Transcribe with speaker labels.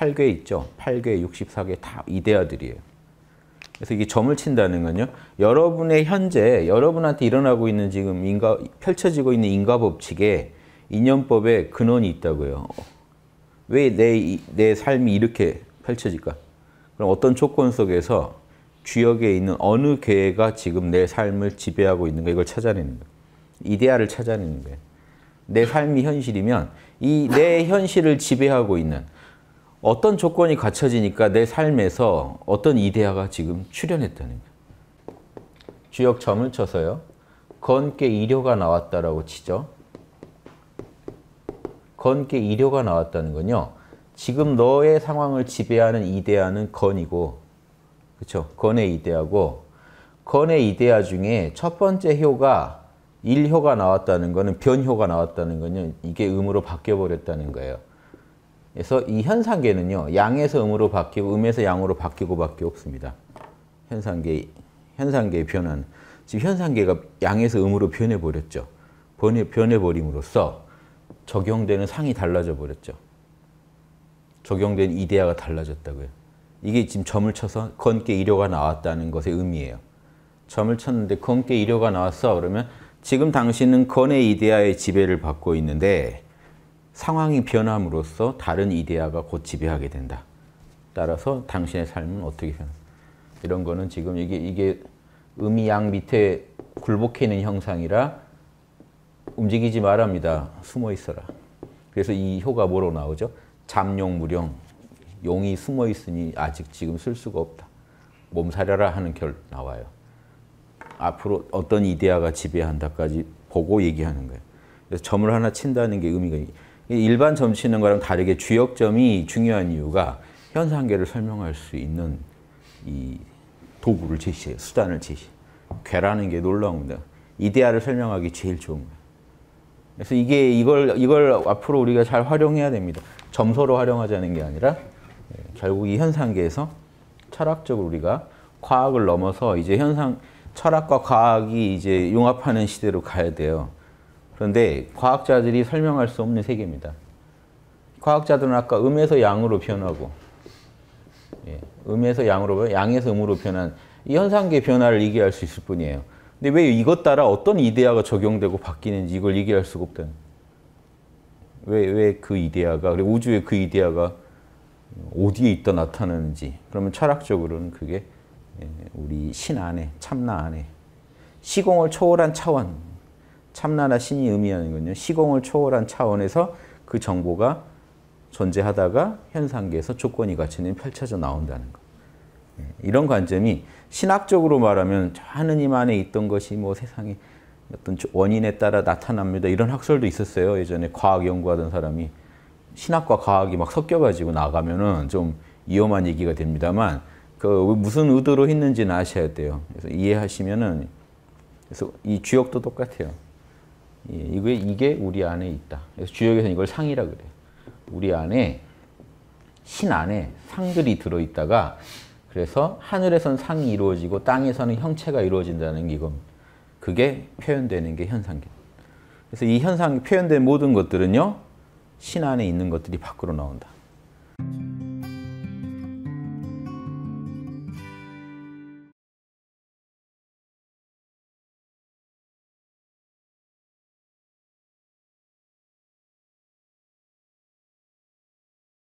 Speaker 1: 8개 있죠. 8개, 64개 다 이데아들이에요. 그래서 이게 점을 친다는 건요. 여러분의 현재 여러분한테 일어나고 있는 지금 인가 펼쳐지고 있는 인과 법칙에 인연법에 근원이 있다고요. 왜 내 내 삶이 이렇게 펼쳐질까? 그럼 어떤 조건 속에서 주역에 있는 어느 괴가 지금 내 삶을 지배하고 있는가 이걸 찾아내는 거예요. 이데아를 찾아내는 거예요. 내 삶이 현실이면 이 내 현실을 지배하고 있는 어떤 조건이 갖춰지니까 내 삶에서 어떤 이데아가 지금 출현했다는 거예요. 주역 점을 쳐서요. 건께 이료가 나왔다라고 치죠. 건께 이료가 나왔다는 건요. 지금 너의 상황을 지배하는 이데아는 건이고 그렇죠? 건의 이데아고 건의 이데아 중에 첫 번째 효가 일효가 나왔다는 거는 변효가 나왔다는 거는 이게 음으로 바뀌어 버렸다는 거예요. 그래서 이 현상계는요. 양에서 음으로 바뀌고 음에서 양으로 바뀌고 밖에 없습니다. 현상계 현상계의 변화는 지금 현상계가 양에서 음으로 변해 버렸죠. 변해 변해 버림으로써 적용되는 상이 달라져 버렸죠. 적용된 이데아가 달라졌다고요. 이게 지금 점을 쳐서 건께 이료가 나왔다는 것의 의미예요. 점을 쳤는데 건께 이료가 나왔어 그러면 지금 당신은 건의 이데아의 지배를 받고 있는데 상황이 변함으로써 다른 이데아가 곧 지배하게 된다. 따라서 당신의 삶은 어떻게 변? 이런 거는 지금 이게 이게 음이 양 밑에 굴복해 있는 형상이라 움직이지 말합니다. 숨어 있어라. 그래서 이 효가 뭐로 나오죠? 잠용 무령. 용이 숨어 있으니 아직 지금 쓸 수가 없다. 몸살려라 하는 결 나와요. 앞으로 어떤 이데아가 지배한다까지 보고 얘기하는 거예요. 그래서 점을 하나 친다는 게 의미가 일반 점 치는 거랑 다르게 주역점이 중요한 이유가 현상계를 설명할 수 있는 이 도구를 제시해요. 수단을 제시. 괴라는 게 놀라운 겁니다. 이데아를 설명하기 제일 좋은 거예요. 그래서 이게 이걸 이걸 앞으로 우리가 잘 활용해야 됩니다. 점소로 활용하자는 게 아니라 예, 결국 이 현상계에서 철학적으로 우리가 과학을 넘어서 이제 현상 철학과 과학이 이제 융합하는 시대로 가야 돼요. 그런데 과학자들이 설명할 수 없는 세계입니다. 과학자들은 아까 음에서 양으로 변하고 예, 음에서 양으로 양에서 음으로 변한 이 현상계 변화를 얘기할 수 있을 뿐이에요. 근데 왜 이것 따라 어떤 이데아가 적용되고 바뀌는지 이걸 얘기할 수가 없다는 왜 왜 그 이데아가 그리고 우주의 그 이데아가 어디에 있다 나타나는지 그러면 철학적으로는 그게 예, 우리 신 안에 참나 안에 시공을 초월한 차원 참나나 신이 의미하는 건요 시공을 초월한 차원에서 그 정보가 존재하다가 현상계에서 조건이 갖춰진 펼쳐져 나온다는 것 예, 이런 관점이 신학적으로 말하면 하느님 안에 있던 것이 뭐 세상에 어떤 원인에 따라 나타납니다. 이런 학설도 있었어요. 예전에 과학 연구하던 사람이 신학과 과학이 막 섞여가지고 나가면은 좀 위험한 얘기가 됩니다만 그 무슨 의도로 했는지는 아셔야 돼요. 그래서 이해하시면은 그래서 이 주역도 똑같아요. 이게 이게 우리 안에 있다. 그래서 주역에서는 이걸 상이라 그래요. 우리 안에 신 안에 상들이 들어 있다가 그래서 하늘에선 상이 이루어지고 땅에서는 형체가 이루어진다는 게 이겁니다. 그게 표현되는 게 현상계. 그래서 이 현상이 표현된 모든 것들은요. 신 안에 있는 것들이 밖으로 나온다.